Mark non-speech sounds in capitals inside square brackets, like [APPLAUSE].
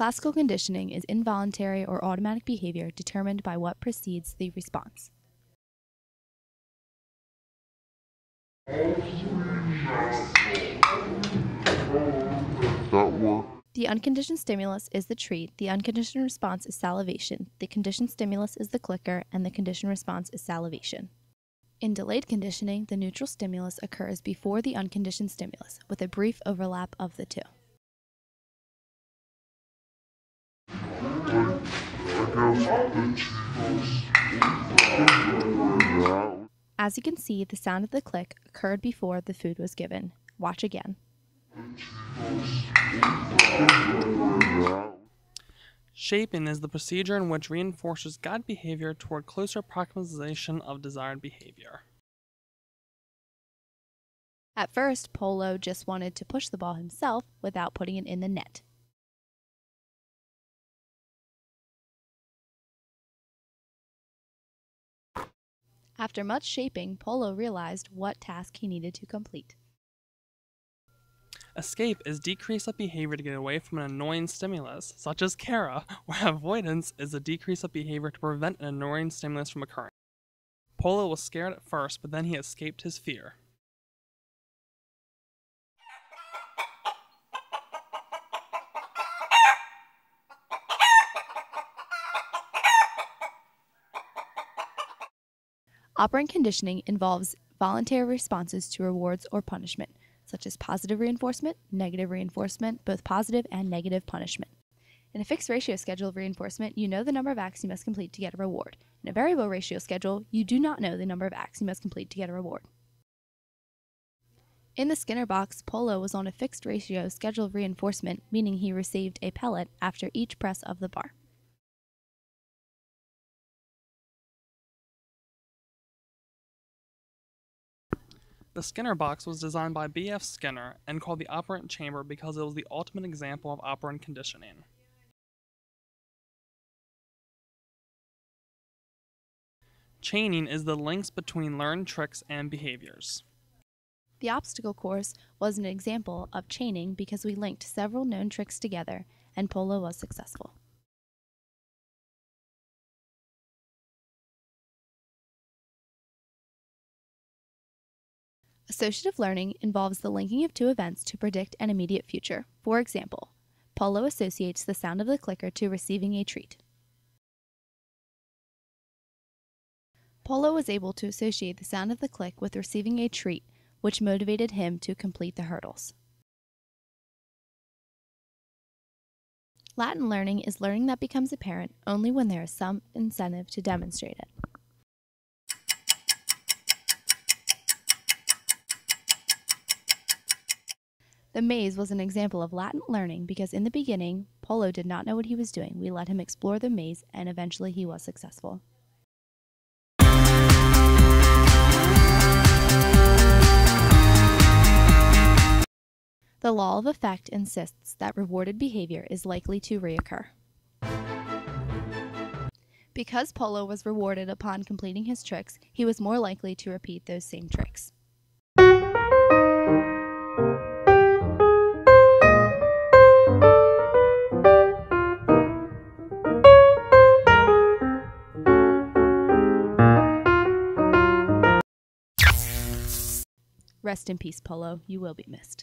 Classical conditioning is involuntary or automatic behavior determined by what precedes the response. The unconditioned stimulus is the treat, the unconditioned response is salivation, the conditioned stimulus is the clicker, and the conditioned response is salivation. In delayed conditioning, the neutral stimulus occurs before the unconditioned stimulus, with a brief overlap of the two. As you can see, the sound of the click occurred before the food was given. Watch again. Shaping is the procedure in which reinforcers guide behavior toward closer approximation of desired behavior. At first, Polo just wanted to push the ball himself without putting it in the net. After much shaping, Polo realized what task he needed to complete. Escape is decrease of behavior to get away from an annoying stimulus, such as Kara, [LAUGHS] where avoidance is a decrease of behavior to prevent an annoying stimulus from occurring. Polo was scared at first, but then he escaped his fear. Operant conditioning involves voluntary responses to rewards or punishment, such as positive reinforcement, negative reinforcement, both positive and negative punishment. In a fixed ratio schedule of reinforcement, you know the number of acts you must complete to get a reward. In a variable ratio schedule, you do not know the number of acts you must complete to get a reward. In the Skinner box, Polo was on a fixed ratio schedule of reinforcement, meaning he received a pellet after each press of the bar. The Skinner box was designed by B.F. Skinner and called the operant chamber because it was the ultimate example of operant conditioning. Chaining is the links between learned tricks and behaviors. The obstacle course was an example of chaining because we linked several known tricks together and Polo was successful. Associative learning involves the linking of two events to predict an immediate future. For example, Polo associates the sound of the clicker to receiving a treat. Polo was able to associate the sound of the click with receiving a treat, which motivated him to complete the hurdles. latent learning is learning that becomes apparent only when there is some incentive to demonstrate it. The maze was an example of latent learning because in the beginning, Polo did not know what he was doing. We let him explore the maze and eventually he was successful. The law of effect insists that rewarded behavior is likely to reoccur. Because Polo was rewarded upon completing his tricks, he was more likely to repeat those same tricks. Rest in peace, Polo. You will be missed.